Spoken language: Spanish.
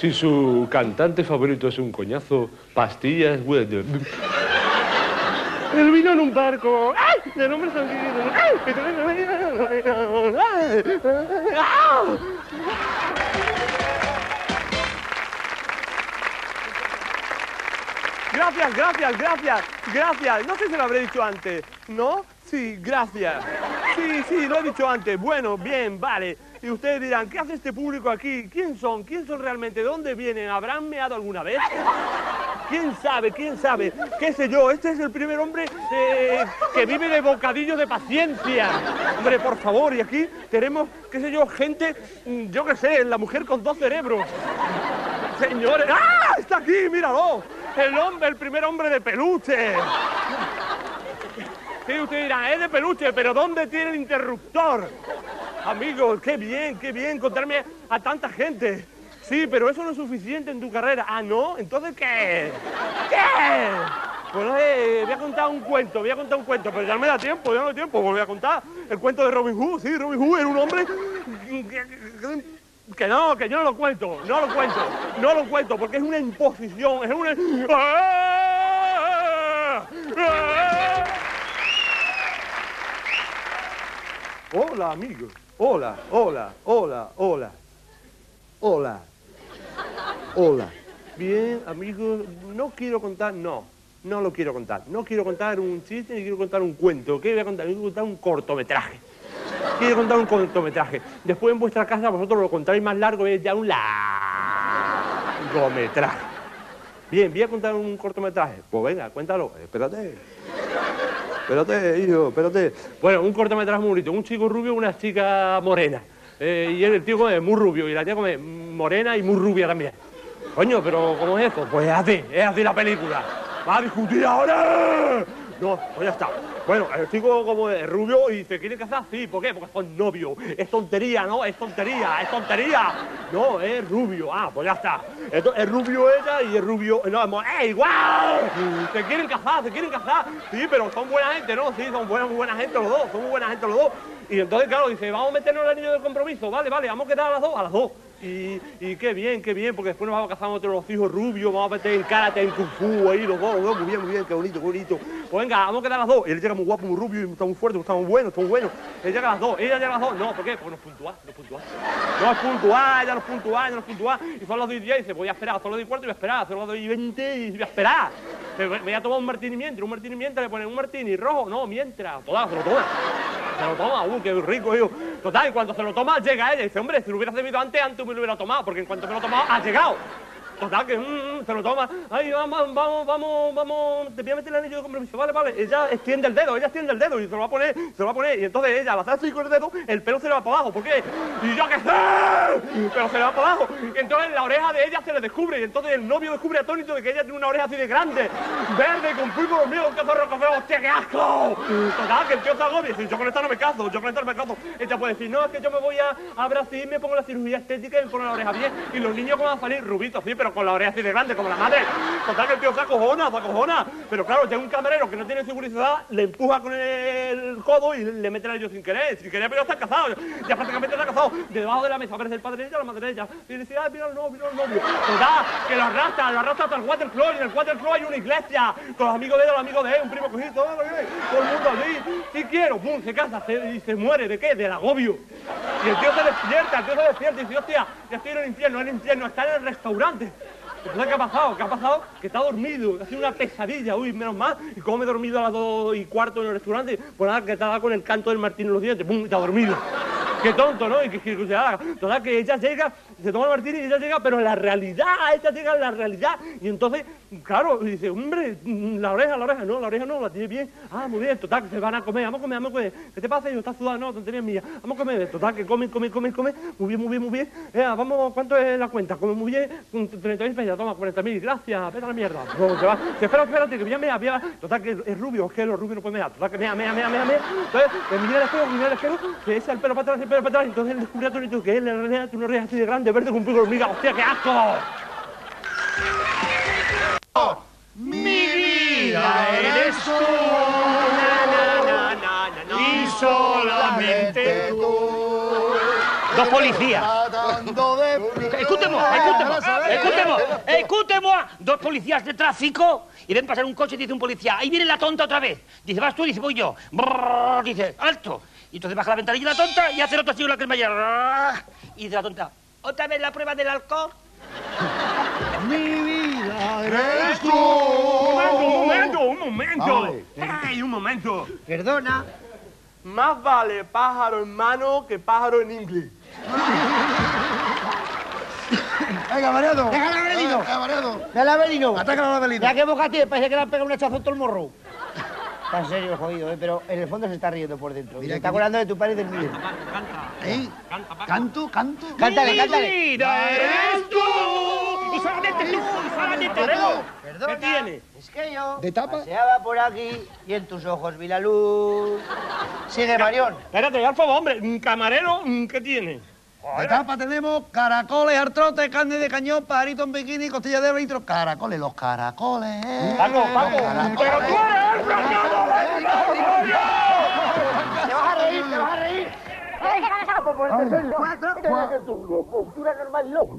Si su cantante favorito es un coñazo, pastillas, bueno. El vino en un barco. ¡Ay! De nombre sanguíneo. Gracias, gracias, gracias, gracias. No sé si lo habré dicho antes, ¿no? Sí, gracias. Sí, sí, lo he dicho antes. Bueno, bien, vale. Y ustedes dirán, ¿qué hace este público aquí? ¿Quién son? ¿Quién son realmente? ¿De dónde vienen? ¿Habrán meado alguna vez? ¿Quién sabe? ¿Quién sabe? ¿Qué sé yo? Este es el primer hombre eh, que vive de bocadillo de paciencia. Hombre, por favor, y aquí tenemos, qué sé yo, gente, mm, yo qué sé, la mujer con dos cerebros. Señores, ¡ah! Está aquí, míralo. El hombre, el primer hombre de peluche. Usted dirá, es de peluche, pero ¿dónde tiene el interruptor? Amigos, qué bien, qué bien contarme a tanta gente. Sí, pero eso no es suficiente en tu carrera. Ah, ¿no? Entonces, ¿qué? ¿Qué? Bueno, eh, voy a contar un cuento, voy a contar un cuento, pero ya no me da tiempo, ya no me da tiempo, voy a contar el cuento de Robin Hood. Sí, Robin Hood era un hombre que no, que yo no lo cuento, no lo cuento, no lo cuento, porque es una imposición, es una... ¡Ah! ¡Ah! Hola, amigos. Hola, hola, hola, hola. Hola. Hola. Bien, amigos, no quiero contar, no, no lo quiero contar. No quiero contar un chiste ni quiero contar un cuento. ¿Qué voy a contar? Quiero contar un cortometraje. Quiero contar un cortometraje. Después en vuestra casa vosotros lo contaréis más largo es ya un largometraje. Bien, voy a contar un cortometraje. Pues venga, cuéntalo. Espérate. Espérate, hijo, espérate. Bueno, un cortometraje muy bonito. Un chico rubio una chica morena. Eh, y el tío come muy rubio y la tía come morena y muy rubia también. Coño, pero ¿cómo es esto? Pues es así, es así la película. ¿Va a discutir ahora? No, pues ya está. Bueno, el chico como es rubio y se quiere casar, sí, ¿por qué? Porque son novios. Es tontería, ¿no? Es tontería, es tontería. No, es rubio. Ah, pues ya está. Es rubio ella y es rubio. No, es ¡eh, igual! Se quieren casar, se quieren casar. Sí, pero son buena gente, ¿no? Sí, son muy buena gente los dos, son muy buena gente los dos. Y entonces, claro, dice, vamos a meternos el anillo del compromiso. Vale, vale, vamos a quedar a las dos, a las dos. Y, qué bien, qué bien, porque después nos vamos a casar con otros los hijos rubios, vamos a meter en karate, en kung fu, ahí los dos, muy bien, muy bien, qué bonito, qué bonito. Pues venga, vamos a quedar las dos. Y él llega muy guapo, muy rubio, está muy fuerte, está muy bueno, está muy bueno. Él llega a las dos, ella llega a las dos. No, ¿por qué? Porque no es puntual, no es puntual. No es puntual, ella no es puntual, ella no es puntual. Y son las dos y diez y dice, voy a esperar, son las dos y cuarto y voy a esperar, son las dos y veinte y voy a esperar. Me voy voy a tomar un martini mientras, un martini mientras, le ponen un martini rojo, no, mientras, toda, se lo toma. Se lo toma, uh, qué rico, hijo. Total, y cuando se lo toma, llega ella y dice, hombre, si lo hubieras servido antes, antes me lo hubiera tomado, porque en cuanto me lo he tomado, ha llegado. Total, que mm, mm, se lo toma. Ay, vamos, vamos, vamos, vamos, te voy a meter el anillo de compromiso. Vale, vale. Ella extiende el dedo, ella extiende el dedo y se lo va a poner, se lo va a poner. Y entonces ella, al hacer así con el dedo, el pelo se le va para abajo. ¿Por qué? Y yo qué sé, pero se le va para abajo. Y entonces la oreja de ella se le descubre. Y entonces el novio descubre atónito de que ella tiene una oreja así de grande, verde, con pulpo dormido, un cazorro café. ¡Hostia, qué asco! Total, que el tío se agobia. yo con esta no me caso, yo con esta no me caso. Ella puede decir, no, es que yo me voy a, a Brasil, me pongo la cirugía estética y me pongo la oreja bien. Y los niños van a salir rubitos, sí, pero con la oreja así de grande, como la madre. Total, que el tío se acojona, se acojona. Pero claro, llega un camarero que no tiene seguridad, le empuja con el codo y le mete el anillo sin querer. Sin querer, pero está casado. Ya prácticamente está casado. De debajo de la mesa aparece el padre de ella, la madre de ella. Y dice, ay, mira el novio, mira el novio. Total, que lo arrastra, lo arrastra hasta el waterfloor. Y en el waterfloor hay una iglesia con los amigos de él, los amigos de él, un primo cogido, todo, el mundo allí. Sí quiero, pum, se casa y se muere. ¿De qué? Del agobio. Y el tío se despierta, el tío se despierta y dice, hostia, ya estoy en el infierno, en el infierno, está en el restaurante. ¿qué ha pasado? ¿Qué ha pasado? Que está dormido, ha sido una pesadilla, uy, menos mal. ¿Y cómo me he dormido a las dos y cuarto en el restaurante? Pues nada, que estaba con el canto del Martín en los dientes, ¡pum! Está dormido. Qué tonto, ¿no? Y que, que, que- ah, total, que ella llega, se toma el martini y ella llega, pero la realidad, ella llega en la realidad. Y entonces, claro, y dice, hombre, mm, la oreja, la oreja, no, la oreja no, la tiene bien. Ah, muy bien, total, que se van a comer, vamos a comer, vamos a comer. ¿Qué te pasa, hijo? ¿Estás sudado? No, tontería mía. Vamos a comer, total, que comen, comen, comen, comen. Muy bien, muy bien, muy bien. Eh, vamos, ¿cuánto es la cuenta? Come muy bien, mm, 30.000 pesos, toma, 40.000, gracias, vete a la mierda. No, se va. Espera, espérate, que voy a mear, voy a- Total, que es rubio, es que los rubios no pueden mear. Total, que mea, mea, mea, mea, mea. Entonces, me mira el espejo, mira el espejo, se echa el pelo para atrás, el pelo para atrás. Entonces él descubre a Tonito que él en realidad tiene una oreja así de grande, verde con un pico de hormiga. ¡Hostia, qué asco! Mi vida eres tú Na, y solamente tú. Dos policías. Écoutez-moi, écoutez-moi, écoutez-moi. Dos policías de tráfico y ven pasar un coche y dice un policía, ahí viene la tonta otra vez. Dice, vas tú, dice, voy yo. Brrr, dice, alto. Y entonces baja la ventanilla la tonta y hace el otro con la cremallera. Y dice la tonta, otra vez la prueba del alcohol. Eres tú. Un momento, un momento. Vale. Ay, un momento. Perdona. Más vale pájaro en mano que pájaro en inglés. Venga, Mariano. Déjala, Avelino. Venga, Mariano. Dale a Belino. Ataca a Avelino. Ya que boca tiene, parece que le han pegado un hachazo en todo el morro. Está en serio, jodido, ¿eh? pero en el fondo se está riendo por dentro. Mira se está acordando de tu padre y del mío. ¿Eh? ¿Canto? ¿Canto? Cántale, cántale. vida eres tú. Y solamente tú, tú. Perdona. ¿Qué tiene? Es que yo ¿De tapa? paseaba por aquí y en tus ojos vi la luz. Sigue, Marión. Espérate, al favor, hombre. Un camarero, ¿qué tiene? De tapa tenemos caracoles, artrote, carne de cañón, pajarito en bikini, costilla de litro. Caracoles, los caracoles. Paco, Paco. Pero tú eres el fracaso. ¡Te vas a reír, te vas a reír! ¡Ay, por! ¡Cuatro! ¡Tú eres normal, loco!